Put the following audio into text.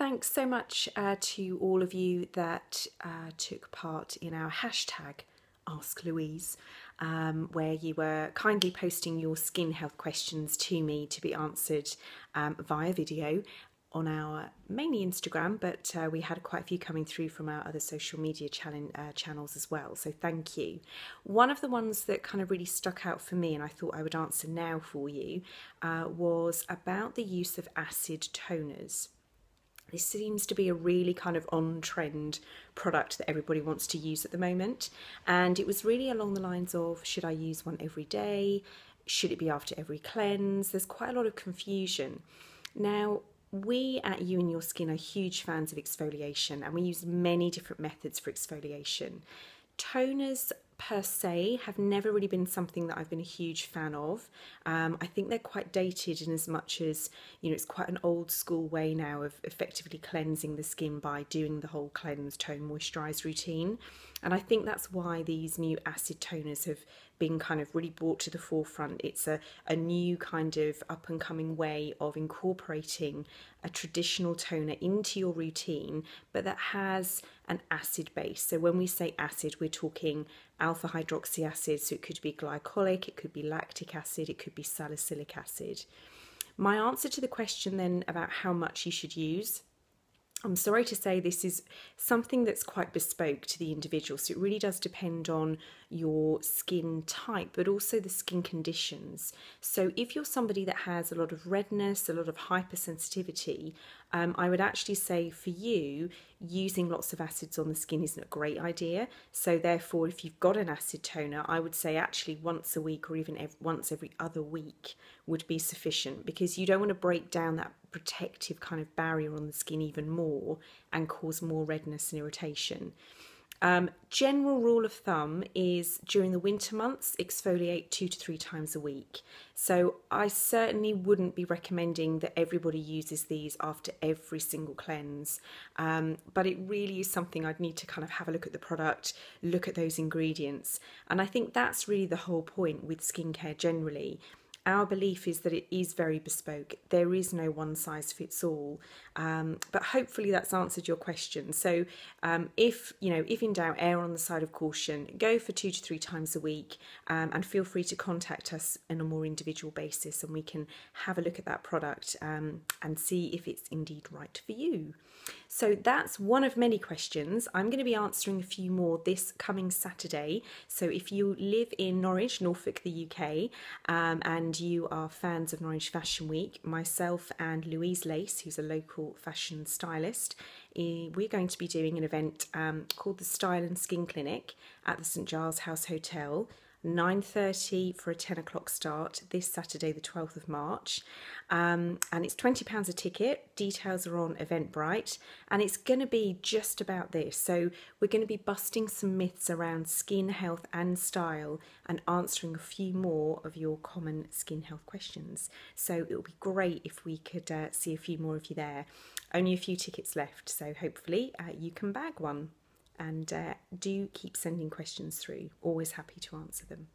thanks so much uh, to all of you that uh, took part in our hashtag Ask Louise, um, where you were kindly posting your skin health questions to me to be answered um, via video on our mainly Instagram, but uh, we had quite a few coming through from our other social media uh, channels as well. So thank you. One of the ones that kind of really stuck out for me, and I thought I would answer now for you, uh, was about the use of acid toners. This seems to be a really kind of on trend product that everybody wants to use at the moment. And it was really along the lines of should I use one every day? Should it be after every cleanse? There's quite a lot of confusion. Now, we at You and Your Skin are huge fans of exfoliation and we use many different methods for exfoliation. Toners per se have never really been something that I've been a huge fan of. Um, I think they're quite dated in as much as, you know, it's quite an old school way now of effectively cleansing the skin by doing the whole cleanse, tone, moisturise routine. And I think that's why these new acid toners have been kind of really brought to the forefront. It's a, a new kind of up and coming way of incorporating a traditional toner into your routine, but that has an acid base. So when we say acid, we're talking alpha hydroxy acid, so it could be glycolic, it could be lactic acid, it could be salicylic acid. My answer to the question then about how much you should use I'm sorry to say this is something that's quite bespoke to the individual, so it really does depend on your skin type, but also the skin conditions. So, if you're somebody that has a lot of redness, a lot of hypersensitivity, um, I would actually say for you, using lots of acids on the skin isn't a great idea. So, therefore, if you've got an acid toner, I would say actually once a week or even ev- once every other week would be sufficient because you don't want to break down that protective kind of barrier on the skin even more and cause more redness and irritation. Um, general rule of thumb is during the winter months, exfoliate two to three times a week. So I certainly wouldn't be recommending that everybody uses these after every single cleanse. Um, but it really is something I'd need to kind of have a look at the product, look at those ingredients. And I think that's really the whole point with skincare generally our belief is that it is very bespoke. There is no one size fits all. Um, but hopefully that's answered your question. So um, if you know, if in doubt, err on the side of caution. Go for two to three times a week, um, and feel free to contact us on a more individual basis, and we can have a look at that product um, and see if it's indeed right for you. So that's one of many questions. I'm going to be answering a few more this coming Saturday. So if you live in Norwich, Norfolk, the UK, um, and you are fans of Norwich Fashion Week, myself and Louise Lace, who's a local fashion stylist, eh, we're going to be doing an event um, called the Style and Skin Clinic at the St Giles House Hotel. 9.30 for a 10 o'clock start this Saturday the 12th of March um, and it's £20 a ticket. Details are on Eventbrite and it's going to be just about this. So we're going to be busting some myths around skin health and style and answering a few more of your common skin health questions. So it would be great if we could uh, see a few more of you there. Only a few tickets left so hopefully uh, you can bag one and uh, do keep sending questions through. Always happy to answer them.